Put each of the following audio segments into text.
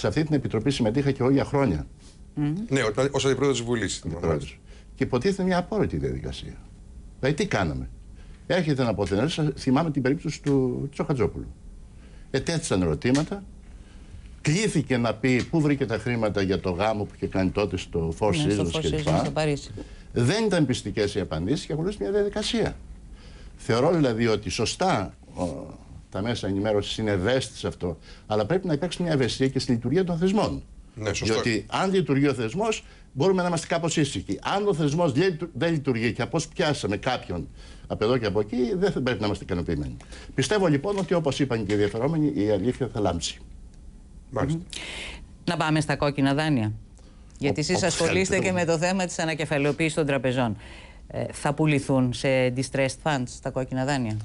Σε αυτή την επιτροπή συμμετείχα και εγώ για χρόνια. Ναι, ως αντιπρόεδρος της Βουλής. Και υποτίθεται μια απόρριτη διαδικασία. Δηλαδή, τι κάναμε; Έρχεται να αποθενέσει, θυμάμαι την περίπτωση του Τσοχατζόπουλου. Ετέθησαν ερωτήματα, κλήθηκε να πει πού βρήκε τα χρήματα για το γάμο που είχε κάνει τότε στο Four ναι, Seasons κλπ. Δεν ήταν πιστικές οι απαντήσεις και ακολούθησε μια διαδικασία. Θεωρώ δηλαδή ότι σωστά ο, τα μέσα ενημέρωσης είναι ευαίσθητη σε αυτό, αλλά πρέπει να υπάρξει μια ευαισθησία και στη λειτουργία των θεσμών. Ναι, σωστό. Διότι αν λειτουργεί ο θεσμός, μπορούμε να είμαστε κάπως ήσυχοι. Αν ο θεσμός δεν λειτουργεί και από πιάσαμε κάποιον από εδώ και από εκεί, δεν θα πρέπει να είμαστε ικανοποιημένοι. Πιστεύω λοιπόν ότι όπως είπαν και οι ενδιαφερόμενοι, η αλήθεια θα λάμψει. Μάλιστα. Να πάμε στα κόκκινα δάνεια. Γιατί εσείς ασχολείστε και με το θέμα της ανακεφαλαιοποίησης των τραπεζών. Ε, θα πουληθούν σε distressed funds τα κόκκινα δάνεια;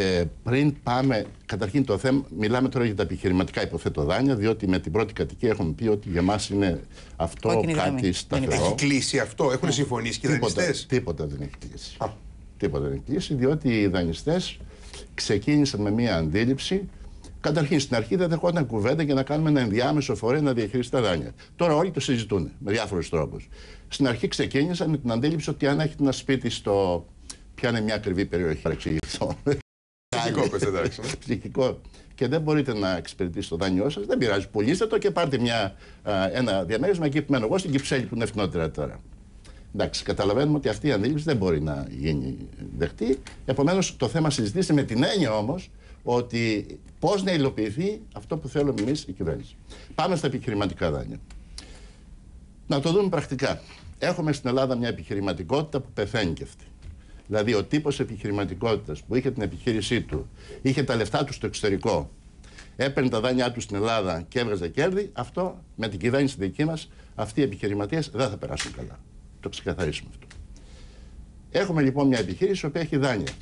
Ε, πριν πάμε, καταρχήν το θέμα, μιλάμε τώρα για τα επιχειρηματικά υποθέτω δάνεια, διότι με την πρώτη κατοικία έχουμε πει ότι για μας είναι αυτό Κόκκινη κάτι σταθερό. Έχει κλείσει αυτό, έχουν ναι. συμφωνήσει και οι δανειστές; Τίποτα δεν έχει κλείσει. Α. Τίποτα δεν έχει κλείσει, διότι οι δανειστές ξεκίνησαν με μία αντίληψη. Καταρχήν στην αρχή δεν δεχόταν κουβέντα για να κάνουμε ένα ενδιάμεσο φορέα να διαχειριστεί τα δάνεια. Τώρα όλοι το συζητούν με διάφορους τρόπους. Στην αρχή ξεκίνησαν με την αντίληψη ότι αν έχετε ένα σπίτι στο. Ποια είναι μια ακριβή περιοχή, παρεξηγηθώ. Ψυχικό, πες εντάξει. Ψυχικό. Και δεν μπορείτε να εξυπηρετήσετε το δάνειό σας, δεν πειράζει. Πουλήστε το και πάρτε μια, ένα διαμέρισμα εκεί που μένω εγώ στην Κυψέλη που είναι ευθυνότερα τώρα. Εντάξει, καταλαβαίνουμε ότι αυτή η αντίληψη δεν μπορεί να γίνει δεχτή. Επομένως, το θέμα συζητήσει με την έννοια όμως ότι πώς να υλοποιηθεί αυτό που θέλουμε εμείς η κυβέρνηση. Πάμε στα επιχειρηματικά δάνεια. Να το δούμε πρακτικά. Έχουμε στην Ελλάδα μια επιχειρηματικότητα που πεθαίνει και αυτή. Δηλαδή, ο τύπος επιχειρηματικότητας που είχε την επιχείρησή του, είχε τα λεφτά του στο εξωτερικό, έπαιρνε τα δάνειά του στην Ελλάδα και έβγαζε κέρδη, αυτό με την κυβέρνηση δική μας, αυτοί οι επιχειρηματίες δεν θα περάσουν καλά. Το ξεκαθαρίσουμε αυτό. Έχουμε λοιπόν μια επιχείρηση που έχει δάνεια.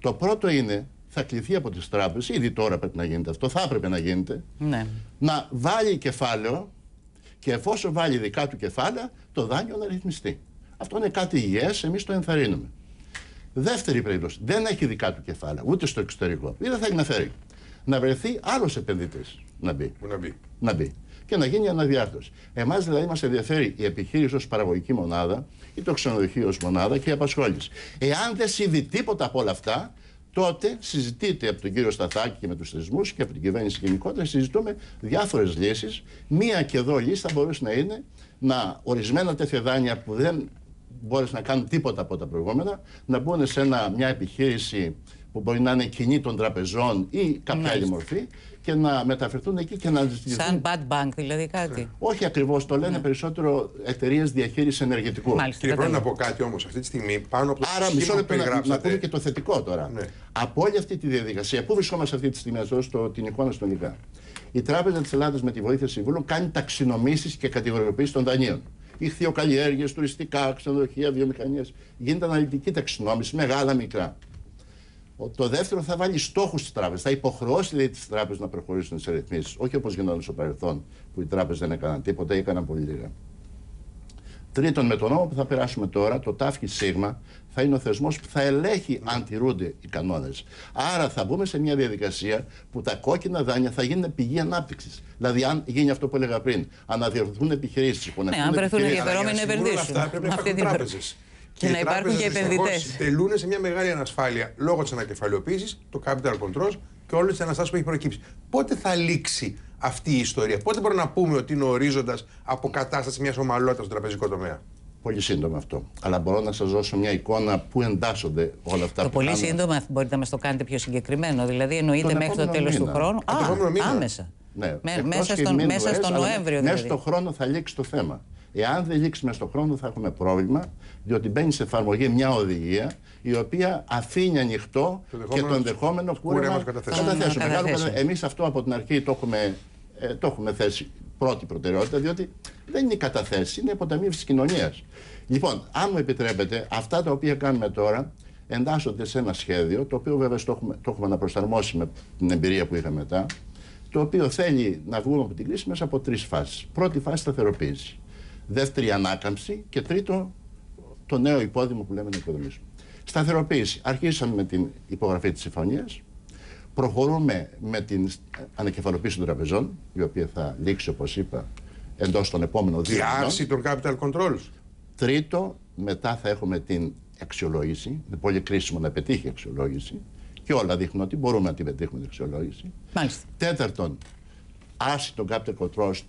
Το πρώτο είναι, θα κληθεί από τις τράπεζες, ήδη τώρα πρέπει να γίνεται αυτό, θα έπρεπε να γίνεται, ναι. να βάλει κεφάλαιο και εφόσον βάλει δικά του κεφάλαια, το δάνειο να ρυθμιστεί. Αυτό είναι κάτι υγιές, εμείς το ενθαρρύνουμε. Δεύτερη περίπτωση, δεν έχει δικά του κεφάλαια, ούτε στο εξωτερικό, ή δεν θέλει να φέρει. Να βρεθεί άλλος επενδυτής να μπει. να μπει; Να μπει. Και να γίνει αναδιάρθρωση. Εμάς δηλαδή μας ενδιαφέρει η επιχείρηση ως παραγωγική μονάδα ή το ξενοδοχείο ως μονάδα και η απασχόληση. Εάν δεν συμβεί τίποτα από όλα αυτά, τότε συζητείται από τον κύριο Σταθάκη και με τους θεσμούς και από την κυβέρνηση γενικότερα, συζητούμε διάφορες λύσεις. Μία και εδώ λύση θα μπορούσε να είναι να ορισμένα τέτοια δάνεια που δεν μπόρεσαν να κάνουν τίποτα από τα προηγούμενα, να μπουν σε ένα, μια επιχείρηση που μπορεί να είναι κοινή των τραπεζών ή κάποια άλλη μορφή και να μεταφερθούν εκεί και να ζητηθούν. Σαν bad bank, δηλαδή κάτι. Όχι ακριβώς, το λένε ναι. περισσότερο εταιρείες διαχείρισης ενεργητικού. Μάλιστα, Κύριε Πρόεδρε, να πω κάτι όμως. Αυτή τη στιγμή πάνω από το Άρα, μισό λεπτό να, να πούμε και το θετικό τώρα. Ναι. Από όλη αυτή τη διαδικασία, πού βρισκόμαστε αυτή τη στιγμή, να δώσω την εικόνα στον Ικά. Η Τράπεζα της Ελλάδας με τη βοήθεια συμβούλων κάνει ταξινομήσεις και κατηγοριοποίηση των δανείων ηχθειοκαλλιέργειε, τουριστικά, ξενοδοχεία, βιομηχανίες. Γίνεται αναλυτική ταξινόμηση, μεγάλα, μικρά. Το δεύτερο θα βάλει στόχους στις τράπεζες. Θα υποχρεώσει δηλαδή, τις τράπεζες να προχωρήσουν σε ρυθμίσεις. Όχι όπως γινόταν στο παρελθόν, που οι τράπεζες δεν έκαναν τίποτα ή έκαναν πολύ λίγα. Τρίτον, με τον νόμο που θα περάσουμε τώρα, το ΤΑΦΚΙ ΣΥΓΜΑ θα είναι ο θεσμός που θα ελέγχει αν τηρούνται οι κανόνες. Άρα θα μπούμε σε μια διαδικασία που τα κόκκινα δάνεια θα γίνουν πηγή ανάπτυξης. Δηλαδή, αν γίνει αυτό που έλεγα πριν, αναδιορθωθούν επιχειρήσεις. Ναι, αν βρεθούν ενδιαφερόμενοι να επενδύσουν. Αυτά πρέπει να υπάρχουν τράπεζες. Και, και να υπάρχουν και επενδυτές. Τελούν σε μια μεγάλη ανασφάλεια λόγω της ανακεφαλαιοποίησης, το capital control και όλες τις αναστάσεις που έχει προκύψει. Πότε θα λήξει αυτή η ιστορία, πότε μπορούμε να πούμε ότι είναι ο ορίζοντας αποκατάστασης μιας ομαλότητας στον τραπεζικό τομέα; Πολύ σύντομα αυτό. Αλλά μπορώ να σας δώσω μια εικόνα που εντάσσονται όλα αυτά το που πολύ κάνουμε. σύντομα μπορείτε να μας το κάνετε πιο συγκεκριμένο. Δηλαδή, εννοείται μέχρι το τέλος του χρόνου. Α, άμεσα. Ναι. Με, μέσα, στον, μέσα στο Νοέμβριο. Δηλαδή. Μέσα στον χρόνο θα λήξει το θέμα. Εάν δεν λήξει μέσα στον χρόνο, θα έχουμε πρόβλημα, διότι μπαίνει σε εφαρμογή μια οδηγία η οποία αφήνει ανοιχτό και το ενδεχόμενο κούρεμα καταθέσεων. Εμείς αυτό από την αρχή το έχουμε, ε, το έχουμε θέσει πρώτη προτεραιότητα, διότι δεν είναι η καταθέση, είναι η αποταμίευση της κοινωνίας. Λοιπόν, αν μου επιτρέπετε, αυτά τα οποία κάνουμε τώρα εντάσσονται σε ένα σχέδιο, το οποίο βέβαια το έχουμε, το έχουμε να προσαρμόσει με την εμπειρία που είχαμε μετά, το οποίο θέλει να βγούμε από την κρίση μέσα από τρεις φάσεις. Πρώτη φάση, σταθεροποίηση. Δεύτερη, ανάκαμψη. Και τρίτο, το νέο υπόδειγμα που λέμε να οικοδομήσουμε. Σταθεροποίηση. Αρχίσαμε με την υπογραφή της συμφωνίας, Προχωρούμε με την ανακεφαλοποίηση των τραπεζών, η οποία θα λήξει, όπως είπα, εντός των επόμενων δύο Και μηνών. άρση των capital controls. Τρίτο, μετά θα έχουμε την αξιολόγηση. Είναι πολύ κρίσιμο να πετύχει η αξιολόγηση. Και όλα δείχνουν ότι μπορούμε να την πετύχουμε την αξιολόγηση. Μάλιστα. Τέταρτον, άρση των capital controls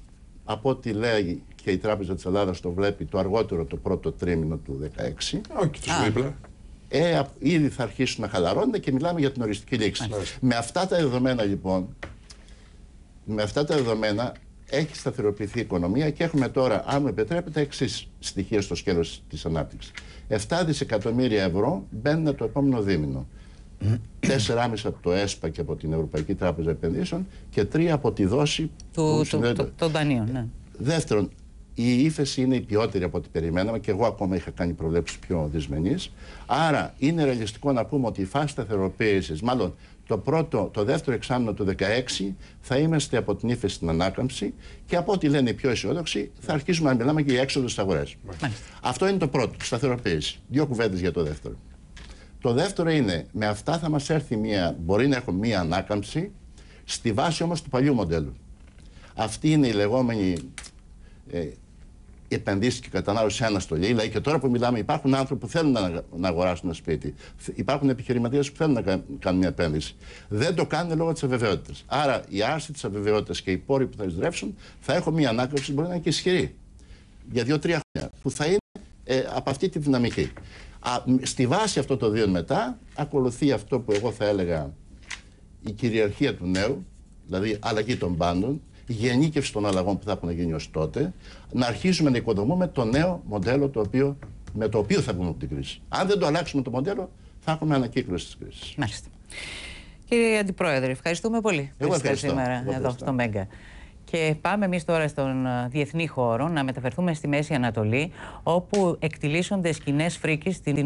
από ό,τι λέει και η Τράπεζα της Ελλάδας το βλέπει το αργότερο το πρώτο τρίμηνο του 2016. Όχι, του Α. δίπλα. Ε, α- ήδη θα αρχίσουν να χαλαρώνονται και μιλάμε για την οριστική λήξη. Με αυτά τα δεδομένα λοιπόν, με αυτά τα δεδομένα έχει σταθεροποιηθεί η οικονομία και έχουμε τώρα, αν μου επιτρέπετε, εξής στοιχεία στο σκέλος της ανάπτυξης. 7 δισεκατομμύρια ευρώ μπαίνουν το επόμενο δίμηνο. 4,5 από το ΕΣΠΑ και από την Ευρωπαϊκή Τράπεζα Επενδύσεων και 3 από τη δόση Του, που του, συνδέεται- του- των δανείων. Ναι. Δεύτερον, η ύφεση είναι η ποιότερη από ό,τι περιμέναμε και εγώ ακόμα είχα κάνει προβλέψεις πιο δυσμενείς. Άρα είναι ρεαλιστικό να πούμε ότι η φάση σταθεροποίησης, μάλλον το, πρώτο, το δεύτερο εξάμεινο του 2016, θα είμαστε από την ύφεση στην ανάκαμψη και από ό,τι λένε οι πιο αισιόδοξοι, θα αρχίσουμε να μιλάμε και για έξοδο στις αγορές. Αυτό είναι το πρώτο, σταθεροποίηση. Δύο κουβέντες για το δεύτερο. Το δεύτερο είναι, με αυτά θα μας έρθει μια, μπορεί να έχουμε μια ανάκαμψη, στη βάση όμως του παλιού μοντέλου. Αυτή είναι η λεγόμενη ε, επενδύσει και κατανάλωση αναστολή. Δηλαδή και τώρα που μιλάμε, υπάρχουν άνθρωποι που θέλουν να, να αγοράσουν ένα σπίτι. Θ- Υπάρχουν επιχειρηματίες που θέλουν να κα- κάνουν μια επένδυση. Δεν το κάνουν λόγω της αβεβαιότητας. Άρα η άρση της αβεβαιότητας και οι πόροι που θα εισρεύσουν θα έχουν μια ανάκαμψη που μπορεί να είναι και ισχυρή. Για δύο-τρία χρόνια. Που θα είναι ε, από αυτή τη δυναμική. Α, μ, στη βάση αυτών των δύο μετά ακολουθεί αυτό που εγώ θα έλεγα η κυριαρχία του νέου, δηλαδή αλλαγή των πάντων, η γενίκευση των αλλαγών που θα έχουν γίνει ως τότε, να αρχίσουμε να οικοδομούμε το νέο μοντέλο το οποίο, με το οποίο θα βγούμε από την κρίση. Αν δεν το αλλάξουμε το μοντέλο, θα έχουμε ανακύκλωση της κρίσης. Μάλιστα. Κύριε Αντιπρόεδρε, ευχαριστούμε πολύ που είστε ευχαριστώ. σήμερα Εγώ εδώ ευχαριστώ. στο Μέγκα. Και πάμε εμείς τώρα στον α, διεθνή χώρο να μεταφερθούμε στη Μέση Ανατολή, όπου εκτιλήσονται σκηνές φρίκης στην